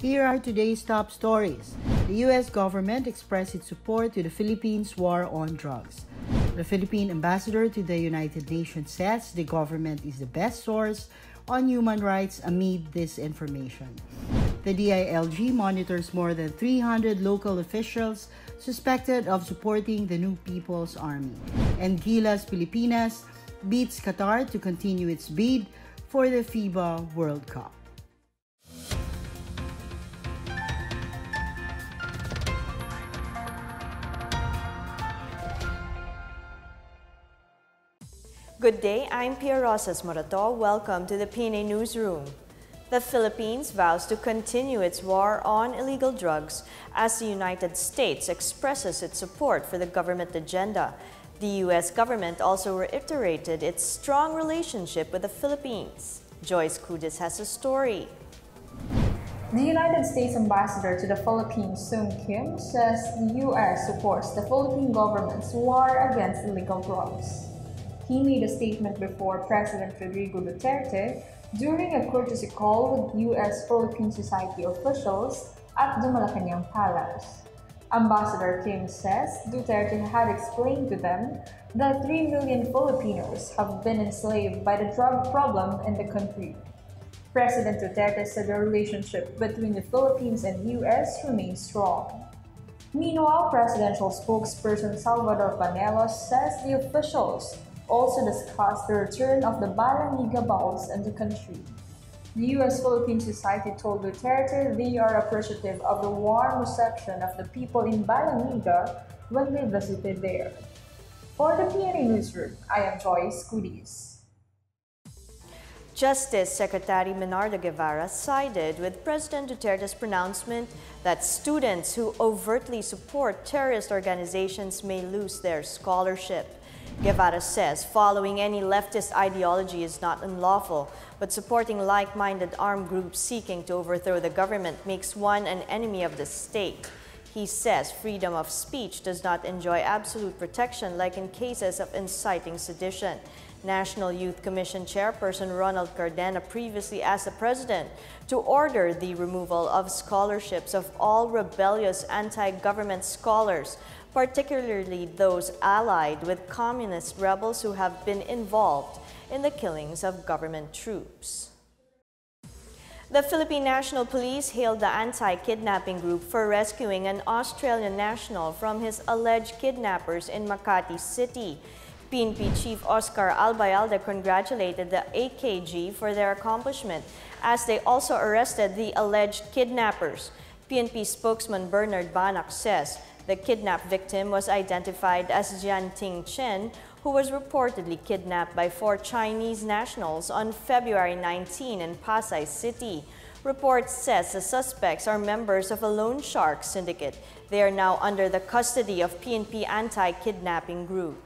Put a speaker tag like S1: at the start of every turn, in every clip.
S1: Here are today's top stories. The U.S. government expressed its support to the Philippines' war on drugs. The Philippine ambassador to the United Nations says the government is the best source on human rights amid this information. The DILG monitors more than 300 local officials suspected of supporting the New People's Army. And Gilas Pilipinas beats Qatar to continue its bid for the FIBA World Cup.
S2: Good day, I'm Pia Rosas Morato. Welcome to the PNA Newsroom. The Philippines vows to continue its war on illegal drugs as the United States expresses its support for the government agenda. The U.S. government also reiterated its strong relationship with the Philippines. Joyce Kudis has a story.
S3: The United States ambassador to the Philippines, Sung Kim, says the U.S. supports the Philippine government's war against illegal drugs. He made a statement before President Rodrigo Duterte during a courtesy call with U.S. Philippine Society officials at the Malacanang Palace. Ambassador Kim says Duterte had explained to them that 3 million Filipinos have been enslaved by the drug problem in the country. President Duterte said the relationship between the Philippines and U.S. remains strong. Meanwhile, presidential spokesperson Salvador Panelos says the officials also discussed the return of the Balangiga bells in the country. The U.S. Philippine Society told Duterte they are appreciative of the warm reception of the people in Balangiga when they visited there. For the PNA Newsroom, I am Joyce Kudis.
S2: Justice Secretary Menardo Guevarra sided with President Duterte's pronouncement that students who overtly support terrorist organizations may lose their scholarship. Guevarra says following any leftist ideology is not unlawful, but supporting like-minded armed groups seeking to overthrow the government makes one an enemy of the state. He says freedom of speech does not enjoy absolute protection like in cases of inciting sedition. National Youth Commission Chairperson Ronald Cardema previously asked the president to order the removal of scholarships of all rebellious anti-government scholars particularly those allied with communist rebels who have been involved in the killings of government troops. The Philippine National Police hailed the anti-kidnapping group for rescuing an Australian national from his alleged kidnappers in Makati City. PNP Chief Oscar Albayalde congratulated the AKG for their accomplishment as they also arrested the alleged kidnappers. PNP spokesman Bernard Banac says the kidnapped victim was identified as Jian Ting Chen, who was reportedly kidnapped by four Chinese nationals on February 19 in Pasay City. Reports says the suspects are members of a loan shark syndicate. They are now under the custody of PNP anti-kidnapping group.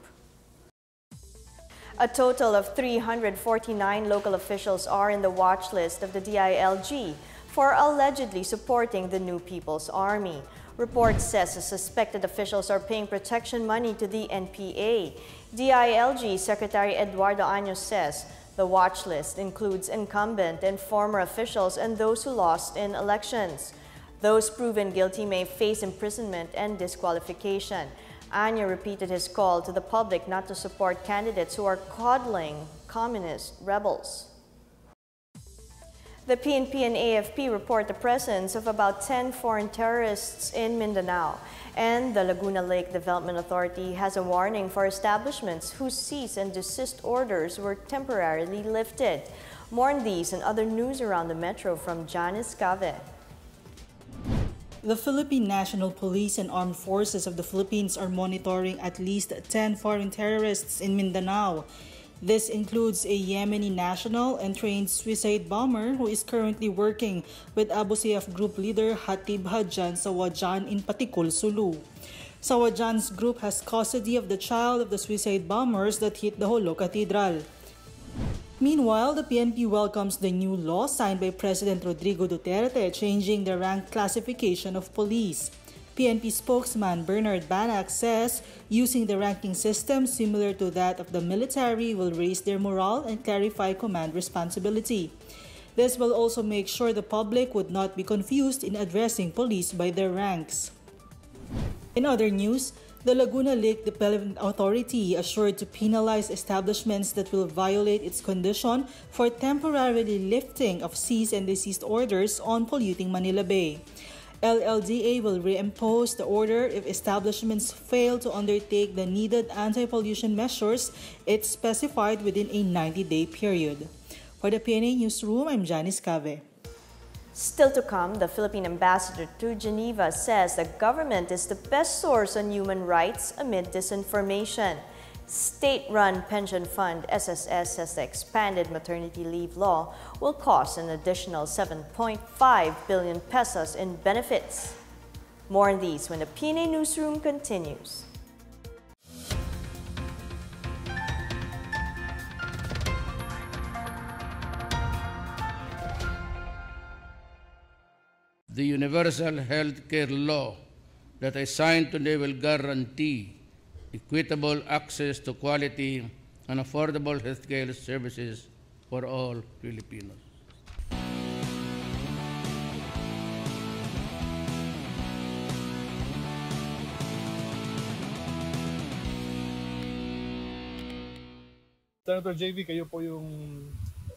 S2: A total of 349 local officials are in the watch list of the DILG for allegedly supporting the New People's Army. Report says the suspected officials are paying protection money to the NPA. DILG Secretary Eduardo Años says the watch list includes incumbent and former officials and those who lost in elections. Those proven guilty may face imprisonment and disqualification. Año repeated his call to the public not to support candidates who are coddling communist rebels. The PNP and AFP report the presence of about 10 foreign terrorists in Mindanao, and the Laguna Lake Development Authority has a warning for establishments whose cease and desist orders were temporarily lifted. More on these and other news around the metro from Janice Cave.
S1: The Philippine National Police and Armed Forces of the Philippines are monitoring at least 10 foreign terrorists in Mindanao. This includes a Yemeni national and trained suicide bomber who is currently working with Abu Sayyaf group leader Hatib Hadjan Sawajan in Patikul, Sulu. Sawajan's group has custody of the child of the suicide bombers that hit the Jolo Cathedral. Meanwhile, the PNP welcomes the new law signed by President Rodrigo Duterte changing the rank classification of police. PNP spokesman Bernard Banac says using the ranking system similar to that of the military will raise their morale and clarify command responsibility. This will also make sure the public would not be confused in addressing police by their ranks. In other news, the Laguna Lake Development Authority assured to penalize establishments that will violate its condition for temporarily lifting of cease and desist orders on polluting Manila Bay. LLDA will reimpose the order if establishments fail to undertake the needed anti-pollution measures it specified within a 90-day period. For the PNA Newsroom, I'm Janice Cave.
S2: Still to come, the Philippine ambassador to Geneva says the government is the best source on human rights amid disinformation. State-run pension fund SSS says the expanded maternity leave law will cost an additional 7.5 billion pesos in benefits. More on these when the PNA Newsroom continues.
S4: The universal health care law that I signed today will guarantee equitable access to quality and affordable healthcare services for all Filipinos.
S5: Senator JV, kayo po yung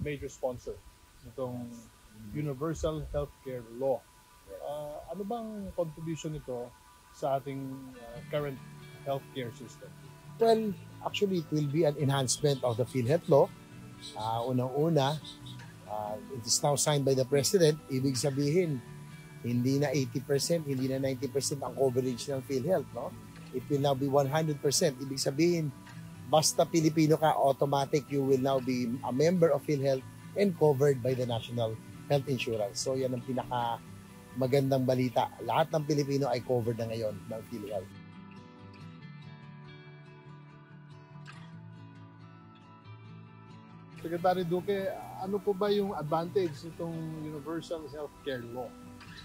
S5: major sponsor nitong Universal Healthcare Law. Uh, ano bang contribution nito sa ating uh, current healthcare system?
S6: Well, actually, it will be an enhancement of the PhilHealth law. Uh, Unang-una, uh, it is now signed by the President. Ibig sabihin, hindi na 80%, hindi na 90% ang coverage ng PhilHealth. No? It will now be 100%. Ibig sabihin, basta Pilipino ka, automatic you will now be a member of PhilHealth and covered by the National Health Insurance. So yan ang pinaka magandang balita. Lahat ng Pilipino ay covered na ngayon ng PhilHealth.
S5: Secretary Duque, ano po ba yung advantage nitong Universal Healthcare Law?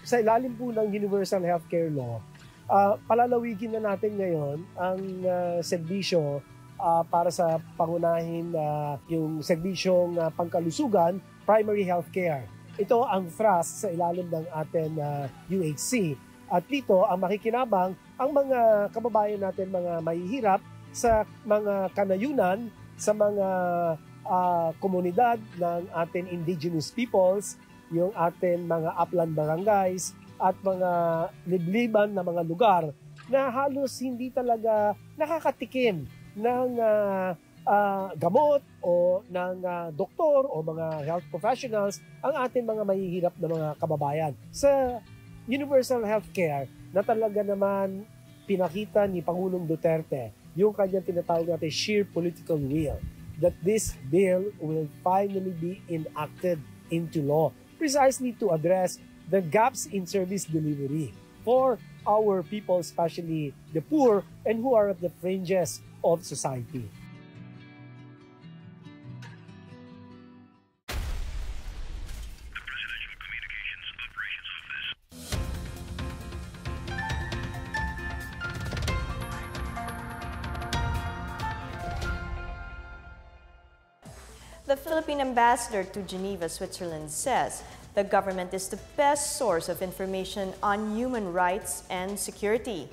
S7: Sa ilalim po ng Universal Healthcare Law, uh, palalawigin na natin ngayon ang uh, serbisyo uh, para sa pangunahin uh, yung serbisyong uh, pangkalusugan, primary healthcare. Ito ang thrust sa ilalim ng ating uh, UHC. At dito ang makikinabang ang mga kababayan natin mga mahihirap sa mga kanayunan, sa mga uh, komunidad ng ating indigenous peoples, yung ating mga upland barangays at mga libliban na mga lugar na halos hindi talaga nakakatikim ng uh, uh, gamot o ng uh, doktor o mga health professionals ang ating mga mahihirap na mga kababayan. Sa universal healthcare na talaga naman pinakita ni Pangulong Duterte yung kanyang tinatawag natin sheer political will that this bill will finally be enacted into law precisely to address the gaps in service delivery for our people, especially the poor and who are at the fringes of society.
S2: Ambassador to Geneva, Switzerland says the government is the best source of information on human rights and security.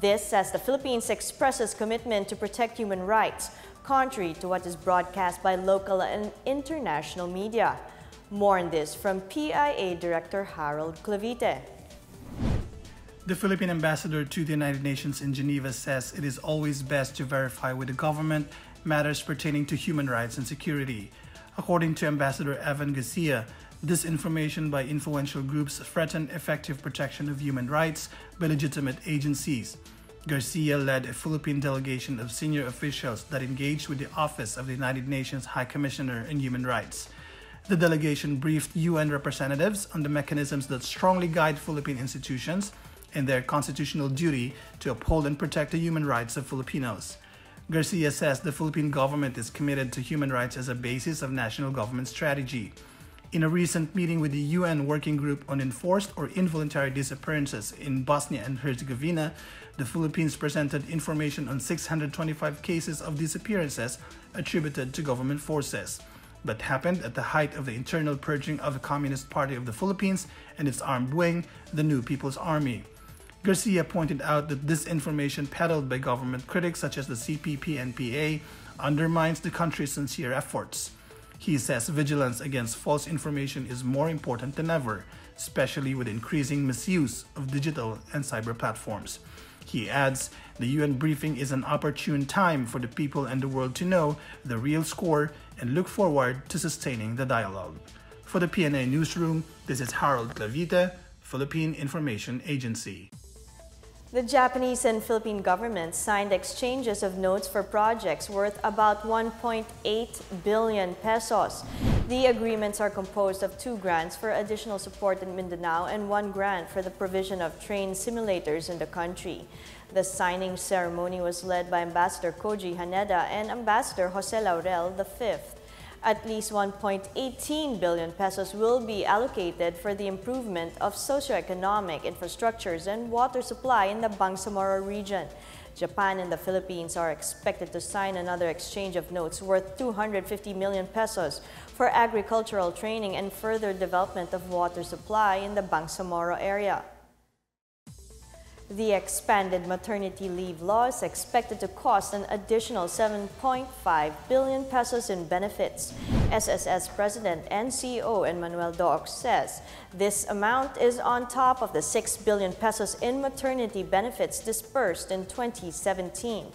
S2: This as the Philippines expresses commitment to protect human rights, contrary to what is broadcast by local and international media. More on this from PIA Director Harold Clavite.
S8: The Philippine ambassador to the United Nations in Geneva says it is always best to verify with the government matters pertaining to human rights and security. According to Ambassador Evan Garcia, disinformation by influential groups threaten effective protection of human rights by legitimate agencies. Garcia led a Philippine delegation of senior officials that engaged with the Office of the United Nations High Commissioner in Human Rights. The delegation briefed UN representatives on the mechanisms that strongly guide Philippine institutions in their constitutional duty to uphold and protect the human rights of Filipinos. Garcia says the Philippine government is committed to human rights as a basis of national government strategy. In a recent meeting with the UN Working Group on Enforced or Involuntary Disappearances in Bosnia and Herzegovina, the Philippines presented information on 625 cases of disappearances attributed to government forces. but happened at the height of the internal purging of the Communist Party of the Philippines and its armed wing, the New People's Army. Garcia pointed out that this information peddled by government critics such as the CPP-NPA undermines the country's sincere efforts. He says vigilance against false information is more important than ever, especially with increasing misuse of digital and cyber platforms. He adds, the UN briefing is an opportune time for the people and the world to know the real score and look forward to sustaining the dialogue. For the PNA Newsroom, this is Harold Clavite, Philippine Information Agency.
S2: The Japanese and Philippine governments signed exchanges of notes for projects worth about 1.8 billion pesos. The agreements are composed of two grants for additional support in Mindanao and one grant for the provision of train simulators in the country. The signing ceremony was led by Ambassador Koji Haneda and Ambassador Jose Laurel V. At least 1.18 billion pesos will be allocated for the improvement of socioeconomic infrastructures and water supply in the Bangsamoro region. Japan and the Philippines are expected to sign another exchange of notes worth 250 million pesos for agricultural training and further development of water supply in the Bangsamoro area. The expanded maternity leave law is expected to cost an additional 7.5 billion pesos in benefits. SSS President and CEO Emmanuel Dooc says this amount is on top of the 6 billion pesos in maternity benefits disbursed in 2017.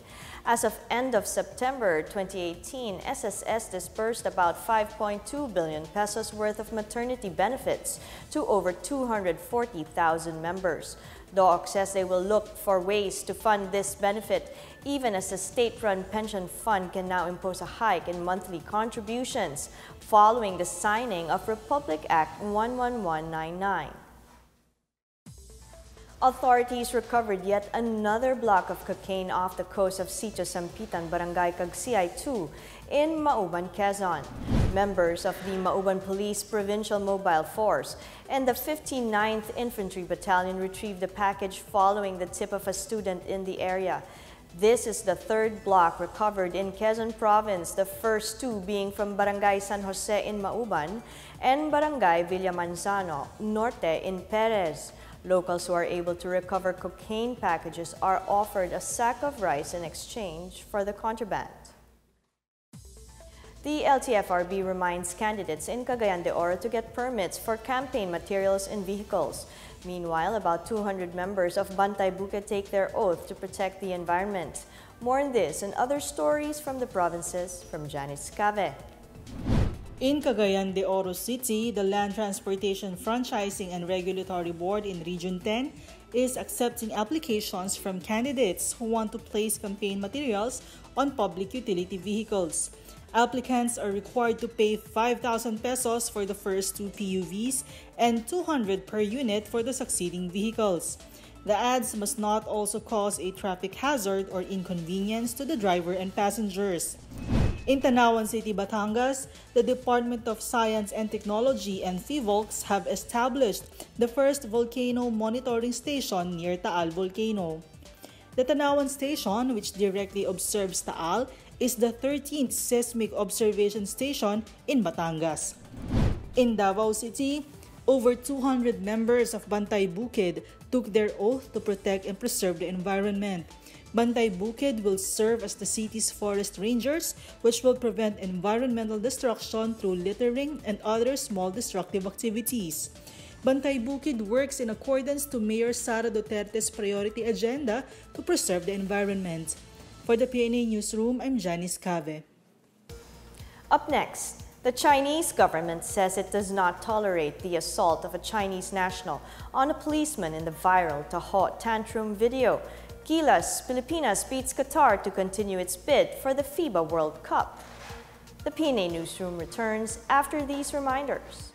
S2: As of end of September 2018, SSS disbursed about 5.2 billion pesos worth of maternity benefits to over 240,000 members. Dooc says they will look for ways to fund this benefit, even as the state-run pension fund can now impose a hike in monthly contributions following the signing of Republic Act 11199. Authorities recovered yet another block of cocaine off the coast of Sitio Sampitan, Barangay Cagsiay 2 in Mauban, Quezon. Members of the Mauban Police Provincial Mobile Force and the 59th Infantry Battalion retrieved the package following the tip of a student in the area. This is the third block recovered in Quezon Province, the first two being from Barangay San Jose in Mauban and Barangay Villamanzano Norte in Perez. Locals who are able to recover cocaine packages are offered a sack of rice in exchange for the contraband. The LTFRB reminds candidates in Cagayan de Oro to get permits for campaign materials and vehicles. Meanwhile, about 200 members of Bantay Bukid take their oath to protect the environment. More on this and other stories from the provinces from Janice Cave.
S1: In Cagayan de Oro City, the Land Transportation Franchising and Regulatory Board in Region 10 is accepting applications from candidates who want to place campaign materials on public utility vehicles. Applicants are required to pay 5,000 pesos for the first two PUVs and 200 per unit for the succeeding vehicles. The ads must not also cause a traffic hazard or inconvenience to the driver and passengers. In Tanawan City, Batangas, the Department of Science and Technology and PHIVOLCS have established the first volcano monitoring station near Taal Volcano. The Tanawan Station, which directly observes Taal, is the 13th seismic observation station in Batangas. In Davao City, over 200 members of Bantay Bukid took their oath to protect and preserve the environment. Bantay Bukid will serve as the city's forest rangers, which will prevent environmental destruction through littering and other small destructive activities. Bantay Bukid works in accordance to Mayor Sara Duterte's priority agenda to preserve the environment. For the PNA Newsroom, I'm Janice Cave.
S2: Up next, the Chinese government says it does not tolerate the assault of a Chinese national on a policeman in the viral Taho tantrum video. Gilas Pilipinas beats Qatar to continue its bid for the FIBA World Cup. The PNA Newsroom returns after these reminders.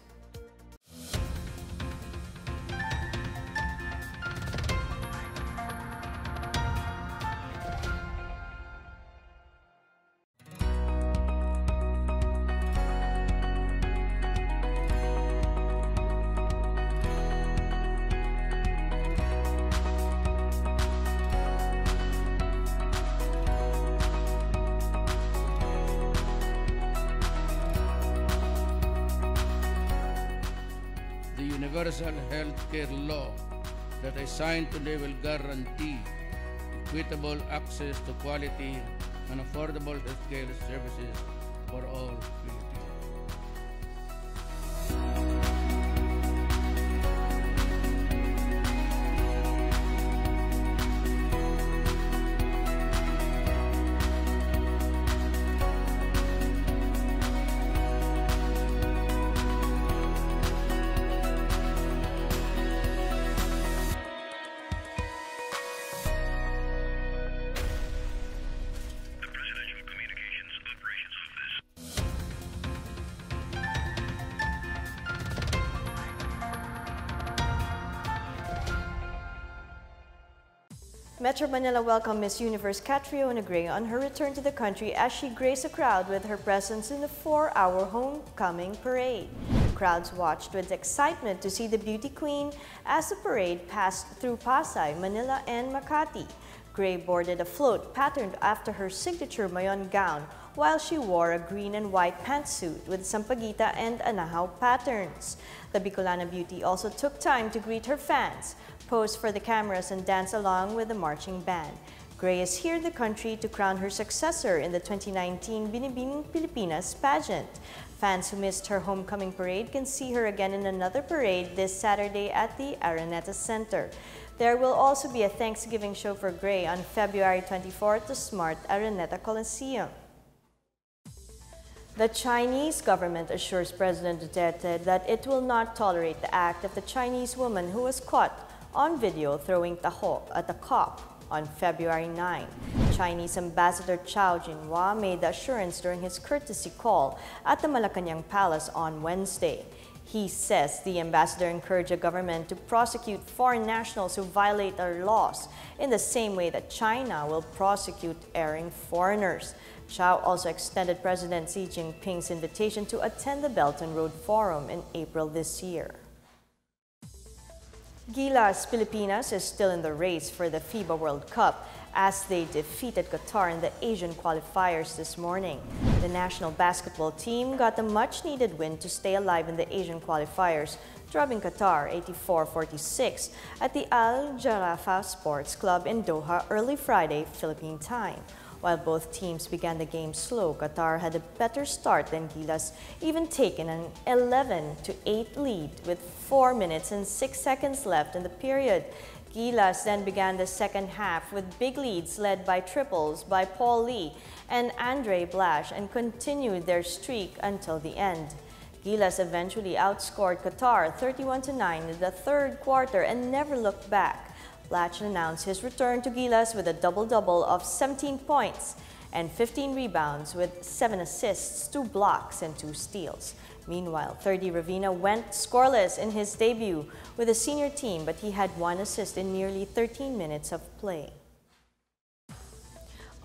S4: Universal health care law that I signed today will guarantee equitable access to quality and affordable healthcare services for all Filipinos.
S2: Metro Manila welcomed Miss Universe Catriona Gray on her return to the country as she graced a crowd with her presence in the four-hour homecoming parade. Crowds watched with excitement to see the beauty queen as the parade passed through Pasay, Manila, and Makati. Gray boarded a float patterned after her signature mayon gown while she wore a green and white pantsuit with sampaguita and anahaw patterns. The Bicolana beauty also took time to greet her fans pose for the cameras and dance along with the marching band. Gray is here in the country to crown her successor in the 2019 Binibining Pilipinas pageant. Fans who missed her homecoming parade can see her again in another parade this Saturday at the Araneta Center. There will also be a Thanksgiving show for Gray on February 24 to Smart Araneta Coliseum. The Chinese government assures President Duterte that it will not tolerate the act of the Chinese woman who was caught on video throwing taho at uh, the COP on February 9. Chinese Ambassador Zhao Jianhua made the assurance during his courtesy call at the Malacanang Palace on Wednesday. He says the ambassador encouraged the government to prosecute foreign nationals who violate our laws in the same way that China will prosecute erring foreigners. Zhao also extended President Xi Jinping's invitation to attend the Belt and Road Forum in April this year. Gilas Pilipinas is still in the race for the FIBA World Cup as they defeated Qatar in the Asian qualifiers this morning. The national basketball team got a much-needed win to stay alive in the Asian qualifiers, drubbing Qatar 84-46 at the Al-Gharafa Sports Club in Doha early Friday, Philippine time. While both teams began the game slow, Qatar had a better start than Gilas, even taking an 11 to 8 lead with 4 minutes and 6 seconds left in the period. Gilas then began the second half with big leads led by triples by Paul Lee and Andray Blatche and continued their streak until the end. Gilas eventually outscored Qatar 31-9 in the third quarter and never looked back. Blatche announced his return to Gilas with a double-double of 17 points and 15 rebounds with 7 assists, 2 blocks, and 2 steals. Meanwhile, Thirdy Ravena went scoreless in his debut with the senior team, but he had one assist in nearly 13 minutes of play.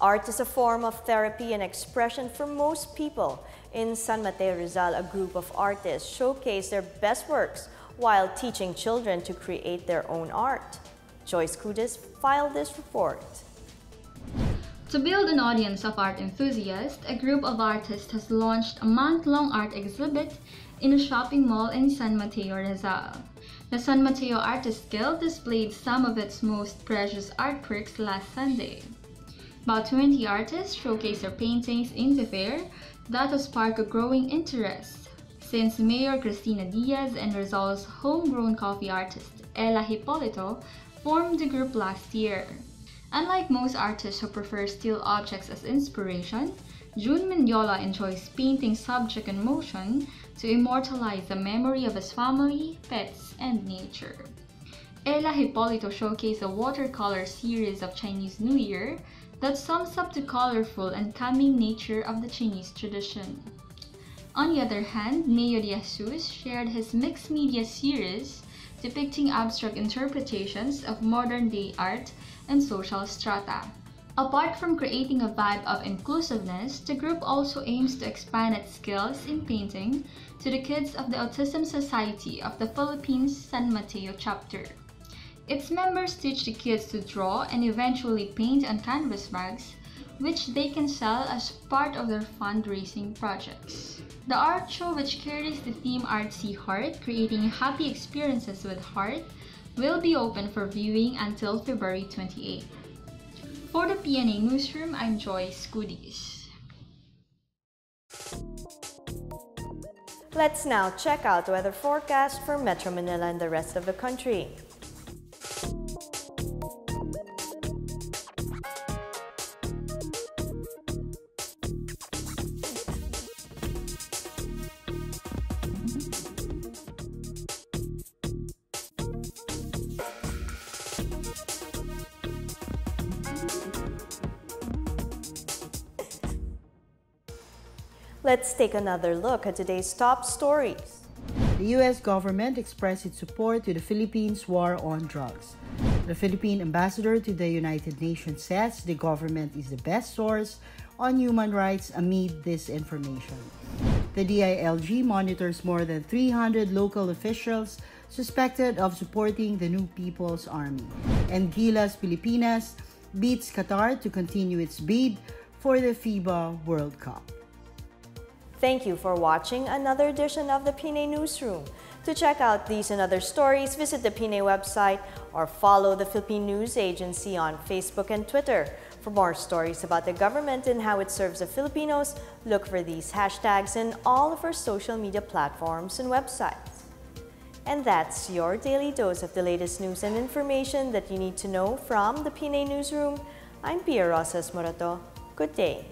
S2: Art is a form of therapy and expression for most people. In San Mateo Rizal, a group of artists showcase their best works while teaching children to create their own art. Joyce Kudis filed this report.
S9: To build an audience of art enthusiasts, a group of artists has launched a month-long art exhibit in a shopping mall in San Mateo, Rizal. The San Mateo Artists Guild displayed some of its most precious art artworks last Sunday. About 20 artists showcased their paintings in the fair that has sparked a growing interest since Mayor Cristina Diaz and Rizal's homegrown coffee artist Ella Hipolito formed the group last year. Unlike most artists who prefer still objects as inspiration, June Mendiola enjoys painting subject in motion to immortalize the memory of his family, pets, and nature. Ella Hipolito showcased a watercolor series of Chinese New Year that sums up the colorful and calming nature of the Chinese tradition. On the other hand, Neo de Jesus shared his mixed media series depicting abstract interpretations of modern-day art and social strata. Apart from creating a vibe of inclusiveness, the group also aims to expand its skills in painting to the kids of the Autism Society of the Philippines San Mateo chapter. Its members teach the kids to draw and eventually paint on canvas bags, which they can sell as part of their fundraising projects. The art show, which carries the theme Artsy Heart, creating happy experiences with heart, will be open for viewing until February 28. For the PNA Newsroom, I'm Joyce Goodies.
S2: Let's now check out the weather forecast for Metro Manila and the rest of the country. Take another look at today's top stories.
S10: The U.S. government expressed its support to the Philippines' war on drugs. The Philippine ambassador to the United Nations says the government is the best source on human rights amid this information. The DILG monitors more than 300 local officials suspected of supporting the New People's Army. And Gilas Pilipinas beats Qatar to continue its bid for the FIBA World Cup.
S2: Thank you for watching another edition of the PNA Newsroom. To check out these and other stories, visit the PNA website or follow the Philippine News Agency on Facebook and Twitter. For more stories about the government and how it serves the Filipinos, look for these hashtags in all of our social media platforms and websites. And that's your daily dose of the latest news and information that you need to know from the PNA Newsroom. I'm Pia Rosas Morato. Good day.